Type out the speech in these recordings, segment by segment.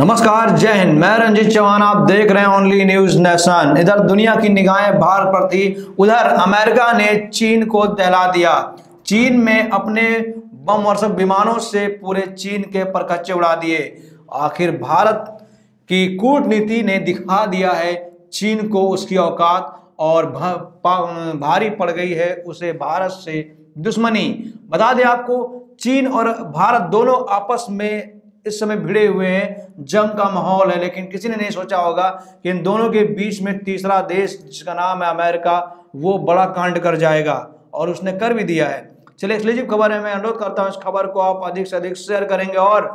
नमस्कार, जय हिंद। मैं रंजीत चौहान, आप देख रहे हैं ओनली न्यूज़ नेशन इधर दुनिया की निगाहें भारत पर थी, उधर अमेरिका ने चीन को दहला दिया। चीन में अपने बम वर्षक विमानों से पूरे चीन के परकच्चे उड़ा दिए। आखिर भारत की कूटनीति ने दिखा दिया है, चीन को उसकी औकात, और भारी पड़ गई है उसे भारत से दुश्मनी। बता दें आपको, चीन और भारत दोनों आपस में इस समय भिड़े हुए हैं, जंग का माहौल है, लेकिन किसी ने नहीं सोचा होगा कि इन दोनों के बीच में तीसरा देश, जिसका नाम है अमेरिका, वो बड़ा कांड कर जाएगा, और उसने कर भी दिया है। चलिए एक्सक्लूसिव खबर है मैं अनुरोध करता हूँ, इस खबर को आप अधिक से अधिक शेयर करेंगे और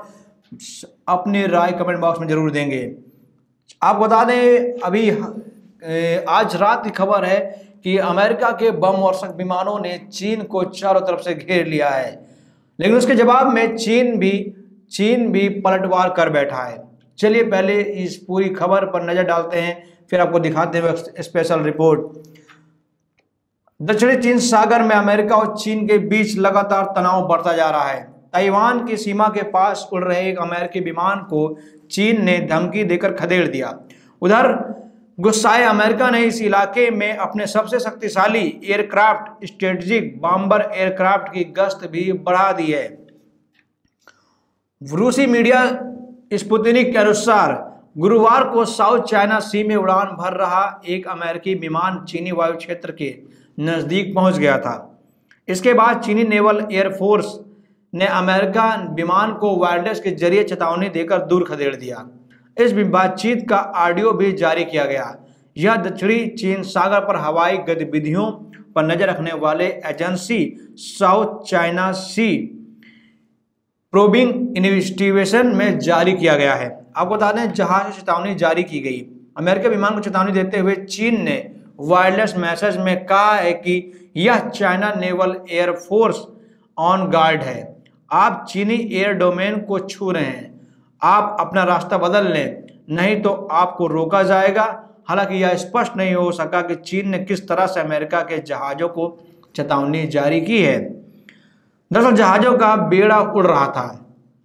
अपनी राय कमेंट बॉक्स में ज़रूर देंगे। आप बता दें, अभी आज रात की खबर है कि अमेरिका के बम वर्षक विमानों ने चीन को चारों तरफ़ से घेर लिया है। लेकिन उसके जवाब में चीन भी चीन भी पलटवार कर बैठा है। चलिए पहले इस पूरी खबर पर नज़र डालते हैं, फिर आपको दिखाते हैं स्पेशल रिपोर्ट। दक्षिणी चीन सागर में अमेरिका और चीन के बीच लगातार तनाव बढ़ता जा रहा है। ताइवान की सीमा के पास उड़ रहे एक अमेरिकी विमान को चीन ने धमकी देकर खदेड़ दिया। उधर, गुस्साए अमेरिका ने इस इलाके में अपने सबसे शक्तिशाली एयरक्राफ्ट स्ट्रेटजिक बॉम्बर एयरक्राफ्ट की गश्त भी बढ़ा दी है। रूसी मीडिया स्पुतनिक के अनुसार गुरुवार को साउथ चाइना सी में उड़ान भर रहा एक अमेरिकी विमान चीनी वायु क्षेत्र के नज़दीक पहुँच गया था। इसके बाद चीनी नेवल एयरफोर्स ने अमेरिका विमान को वायरलेस के ज़रिए चेतावनी देकर दूर खदेड़ दिया। इस बातचीत का ऑडियो भी जारी किया गया। यह दक्षिणी चीन सागर पर हवाई गतिविधियों पर नज़र रखने वाले agency south China sea probing investigation में जारी किया गया है। आपको बता दें जहाज़ से चेतावनी जारी की गई। अमेरिका विमान को चेतावनी देते हुए चीन ने वायरलेस मैसेज में कहा है कि यह China naval air force on guard है। आप चीनी एयर डोमेन को छू रहे हैं। आप अपना रास्ता बदल लें, नहीं तो आपको रोका जाएगा। हालाँकि यह स्पष्ट नहीं हो सका कि चीन ने किस तरह से अमेरिका के जहाज़ों को चेतावनी जारी की है। दरअसल जहाज़ों का बेड़ा उड़ रहा था।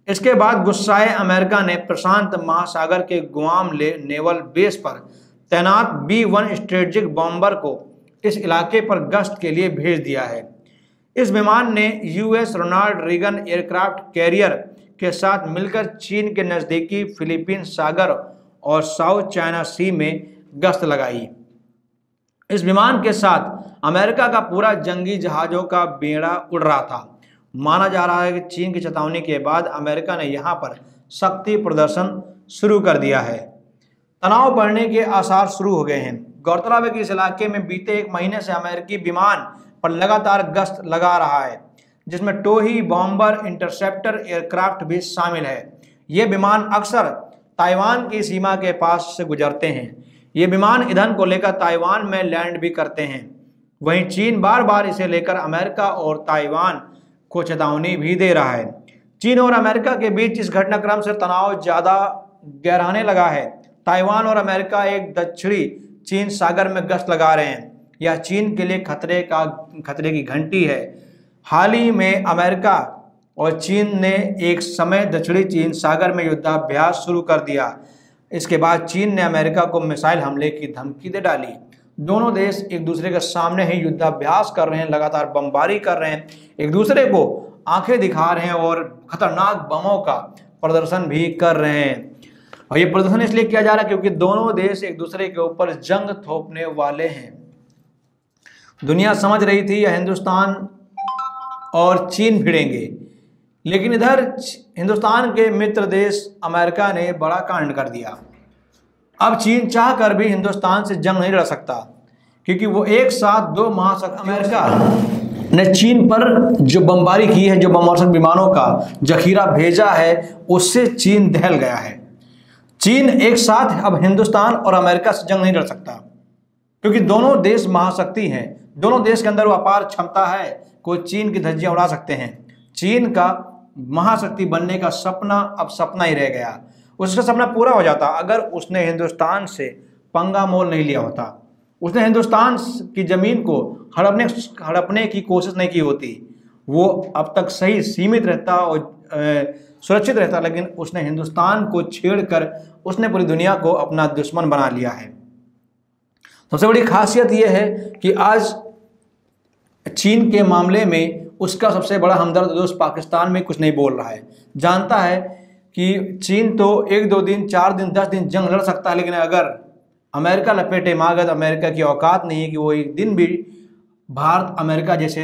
इसके बाद गुस्साए अमेरिका ने प्रशांत महासागर के गुआम ले नेवल बेस पर तैनात बी वन स्ट्रेटेजिक बॉम्बर को इस इलाके पर गश्त के लिए भेज दिया है। इस विमान ने US Ronald Reagan aircraft carrier के साथ मिलकर चीन के नज़दीकी फिलीपीन सागर और साउथ चाइना सी में गश्त लगाई। इस विमान के साथ अमेरिका का पूरा जंगी जहाज़ों का बेड़ा उड़ रहा था। माना जा रहा है कि चीन की चेतावनी के बाद अमेरिका ने यहाँ पर शक्ति प्रदर्शन शुरू कर दिया है। तनाव बढ़ने के आसार शुरू हो गए हैं। गौरतलब है कि इस इलाके में बीते एक महीने से अमेरिकी विमान पर लगातार गश्त लगा रहा है, जिसमें टोही बॉम्बर इंटरसेप्टर एयरक्राफ्ट भी शामिल है। ये विमान अक्सर ताइवान की सीमा के पास से गुजरते हैं। ये विमान ईंधन को लेकर ताइवान में लैंड भी करते हैं। वहीं चीन बार बार इसे लेकर अमेरिका और ताइवान को चेतावनी भी दे रहा है। चीन और अमेरिका के बीच इस घटनाक्रम से तनाव ज़्यादा गहराने लगा है। ताइवान और अमेरिका एक दक्षिणी चीन सागर में गश्त लगा रहे हैं। यह चीन के लिए खतरे का, खतरे की घंटी है। हाल ही में अमेरिका और चीन ने एक समय दक्षिणी चीन सागर में युद्धाभ्यास शुरू कर दिया। इसके बाद चीन ने अमेरिका को मिसाइल हमले की धमकी दे डाली। दोनों देश एक दूसरे के सामने ही युद्धाभ्यास कर रहे हैं, लगातार बमबारी कर रहे हैं। एक दूसरे को आँखें दिखा रहे हैं और खतरनाक बमों का प्रदर्शन भी कर रहे हैं। और ये प्रदर्शन इसलिए किया जा रहा है क्योंकि दोनों देश एक दूसरे के ऊपर जंग थोपने वाले हैं। दुनिया समझ रही थी, यह हिंदुस्तान और चीन भिड़ेंगे। लेकिन इधर हिंदुस्तान के मित्र देश अमेरिका ने बड़ा कांड कर दिया। अब चीन चाह कर भी हिंदुस्तान से जंग नहीं लड़ सकता, क्योंकि वो एक साथ दो महाशक्ति अमेरिका ने चीन पर जो बमबारी की है, जो बमवर्षक विमानों का जखीरा भेजा है, उससे चीन दहल गया है। चीन एक साथ अब हिंदुस्तान और अमेरिका से जंग नहीं लड़ सकता, क्योंकि दोनों देश महाशक्ति हैं। दोनों देश के अंदर वो अपार क्षमता है, कोई चीन की धज्जियाँ उड़ा सकते हैं। चीन का महाशक्ति बनने का सपना अब सपना ही रह गया। उसका सपना पूरा हो जाता अगर उसने हिंदुस्तान से पंगा मोल नहीं लिया होता। उसने हिंदुस्तान की ज़मीन को हड़पने हड़पने की कोशिश नहीं की होती। वो अब तक सही सीमित रहता और सुरक्षित रहता, लेकिन उसने हिंदुस्तान को छेड़कर उसने पूरी दुनिया को अपना दुश्मन बना लिया है। सबसे बड़ी खासियत यह है कि आज चीन के मामले में उसका सबसे बड़ा हमदर्द दोस्त पाकिस्तान में कुछ नहीं बोल रहा है। जानता है कि चीन तो एक, दो दिन, चार दिन, दस दिन जंग लड़ सकता है, लेकिन अगर अमेरिका लपेटे मागत अमेरिका की औकात नहीं है कि वो एक दिन भी भारत अमेरिका जैसे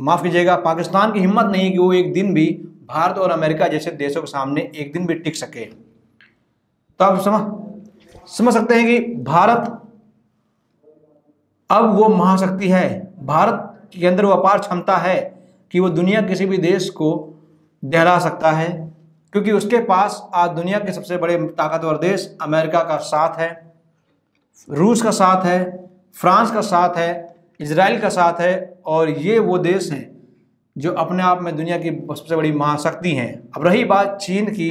माफ़ कीजिएगा, पाकिस्तान की हिम्मत नहीं है कि वो एक दिन भी भारत और अमेरिका जैसे देशों के सामने एक दिन भी टिक सके। तो आप समझ समझ सकते हैं कि भारत अब वो महाशक्ति है। भारत के अंदर वो अपार क्षमता है कि वो दुनिया किसी भी देश को दहला सकता है। क्योंकि उसके पास आज दुनिया के सबसे बड़े ताकतवर देश अमेरिका का साथ है, रूस का साथ है, फ्रांस का साथ है इसराइल का साथ है, और ये वो देश हैं जो अपने आप में दुनिया की सबसे बड़ी महाशक्ति हैं। अब रही बात चीन की,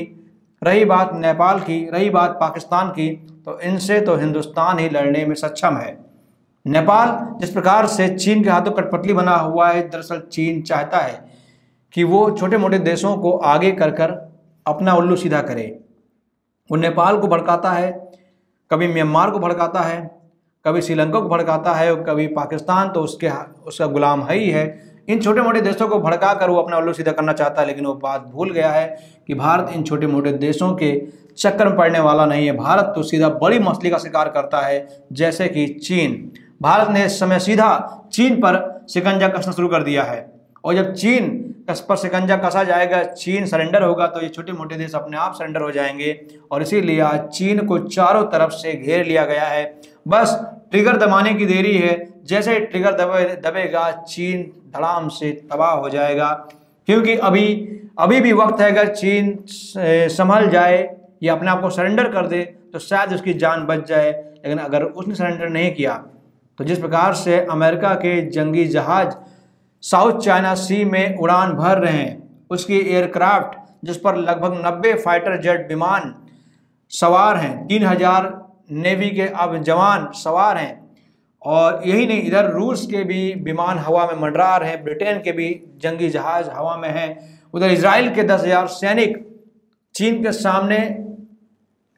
रही बात नेपाल की, रही बात पाकिस्तान की तो इनसे तो हिंदुस्तान ही लड़ने में सक्षम है। नेपाल जिस प्रकार से चीन के हाथों कठपतली बना हुआ है, दरअसल चीन चाहता है कि वो छोटे मोटे देशों को आगे कर कर अपना उल्लू सीधा करे। वो नेपाल को भड़काता है, कभी म्यांमार को भड़काता है, कभी श्रीलंका को भड़काता है, कभी पाकिस्तान तो उसके उसका गुलाम है ही है। इन छोटे मोटे देशों को भड़का कर वो अपना उल्लू सीधा करना चाहता है, लेकिन वो बात भूल गया है कि भारत इन छोटे मोटे देशों के चक्कर में पड़ने वाला नहीं है। भारत तो सीधा बड़ी मछली का शिकार करता है, जैसे कि चीन। भारत ने इस समय सीधा चीन पर शिकंजा कसना शुरू कर दिया है। और जब चीन पर शिकंजा कसा जाएगा, चीन सरेंडर होगा तो ये छोटे मोटे देश अपने आप सरेंडर हो जाएँगे। और इसीलिए आज चीन को चारों तरफ़ से घेर लिया गया है। बस ट्रिगर दबाने की देरी है। जैसे ट्रिगर दबे, दबेगा, चीन धड़ाम से तबाह हो जाएगा। क्योंकि अभी अभी भी वक्त है, अगर चीन संभल जाए, या अपने आप को सरेंडर कर दे तो शायद उसकी जान बच जाए। लेकिन अगर उसने सरेंडर नहीं किया तो जिस प्रकार से अमेरिका के जंगी जहाज़ साउथ चाइना सी में उड़ान भर रहे हैं। उसकी एयरक्राफ्ट, जिस पर लगभग 90 फाइटर जेट विमान सवार हैं, तीन हज़ार नेवी के अब जवान सवार हैं। और यही नहीं, इधर रूस के भी विमान हवा में मंडरा रहे हैं, ब्रिटेन के भी जंगी जहाज़ हवा में हैं। उधर इसराइल के दस हज़ार सैनिक चीन के सामने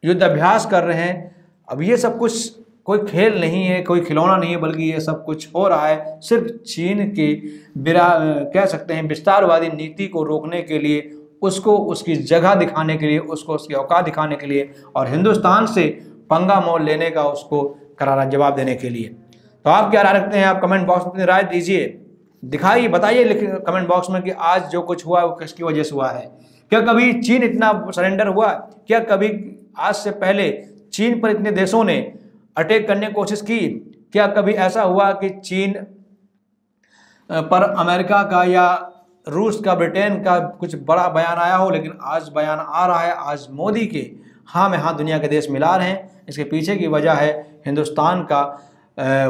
युद्ध अभ्यास कर रहे हैं। अब ये सब कुछ कोई खेल नहीं है, कोई खिलौना नहीं है, बल्कि ये सब कुछ हो रहा है। सिर्फ़ चीन के बिरा, कह सकते हैं, विस्तारवादी नीति को रोकने के लिए, उसको उसकी जगह दिखाने के लिए, उसको उसकी औकात दिखाने के लिए और हिंदुस्तान से पंगा मोल लेने का उसको करारा जवाब देने के लिए। तो आप क्या राय रखते हैं? आप कमेंट बॉक्स में राय दीजिए। दिखाइए, बताइए कमेंट बॉक्स में कि आज जो कुछ हुआ है, वो किसकी वजह से हुआ है। क्या कभी चीन इतना सरेंडर हुआ? क्या कभी आज से पहले चीन पर इतने देशों ने अटैक करने की कोशिश की। क्या कभी ऐसा हुआ कि चीन पर अमेरिका का या रूस का, ब्रिटेन का कुछ बड़ा बयान आया हो, लेकिन आज बयान आ रहा है, आज मोदी के हाँ में हाँ दुनिया के देश मिला रहे हैं। इसके पीछे की वजह है हिंदुस्तान का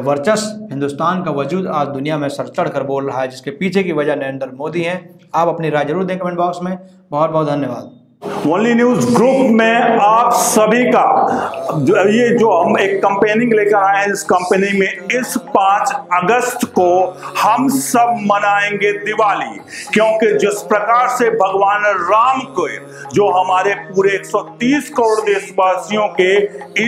वर्चस्व। हिंदुस्तान का वजूद आज दुनिया में सर चढ़ कर बोल रहा है, जिसके पीछे की वजह नरेंद्र मोदी हैं। आप अपनी राय ज़रूर दें कमेंट बॉक्स में। बहुत बहुत धन्यवाद। ओनली न्यूज़ ग्रुप में आप सभी का, जो, ये जो हम एक कंपेनिंग लेकर आए हैं इस कंपनी में, इस पाँच अगस्त को हम सब मनाएँगे दिवाली। क्योंकि जिस प्रकार से भगवान राम को, जो हमारे पूरे 130 करोड़ देशवासियों के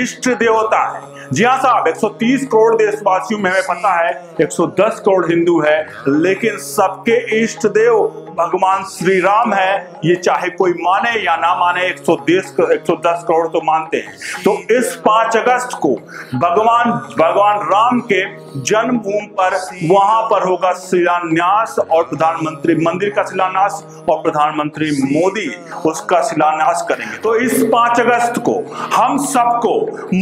इष्ट देवता है। जी हाँ साहब 130 करोड़ देशवासियों में हमें पता है 110 करोड़ हिंदू है, लेकिन सबके इष्ट देव भगवान श्री राम है। ये चाहे कोई माने या ना माने 110 110 करोड़ तो मानते हैं। तो इस 5 अगस्त को भगवान भगवान राम के जन्मभूमि पर वहाँ पर होगा शिलान्यास और प्रधानमंत्री, मंदिर का शिलान्यास और प्रधानमंत्री मोदी उसका शिलान्यास करेंगे। तो इस 5 अगस्त को हम सबको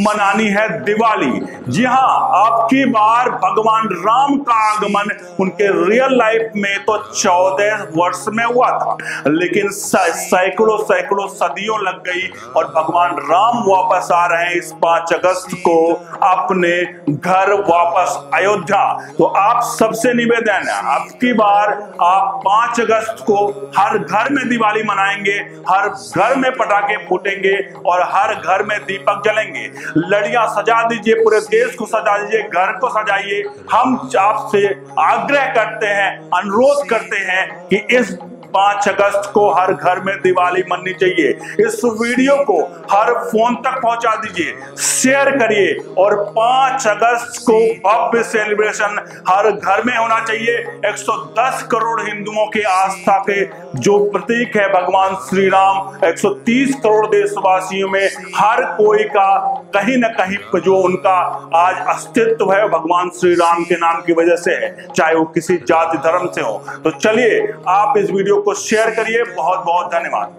मनानी है दिवाली। जी हाँ आपकी बार भगवान राम का आगमन उनके रियल लाइफ में तो चौदह वर्ष में हुआ था, लेकिन सैकड़ों सैकड़ों सदियों लग गई और भगवान राम वापस आ रहे हैं इस पाँच अगस्त को अपने घर वापस अयोध्या। तो आप सबसे निवेदन है अब की बार आप पाँच अगस्त को हर घर में दिवाली मनाएँगे, हर घर में पटाखे फूटेंगे और हर घर में दीपक जलेंगे। लड़ियाँ सजा दीजिए, पूरे देश को सजा दीजिए, घर को सजाइए। हम आपसे आग्रह करते हैं, अनुरोध करते हैं कि इस पाँच अगस्त को हर घर में दिवाली मननी चाहिए इस वीडियो को हर फ़ोन तक पहुँचा दीजिए शेयर करिए और पाँच अगस्त को भव्य सेलिब्रेशन हर घर में होना चाहिए। 110 करोड़ हिंदुओं के आस्था के जो प्रतीक है भगवान श्री राम 130 करोड़ देशवासियों में हर कोई का कहीं ना कहीं जो उनका आज अस्तित्व है भगवान श्री राम के नाम की वजह से है, चाहे वो किसी जाति धर्म से हो। तो चलिए, आप इस को शेयर करिए। बहुत बहुत धन्यवाद।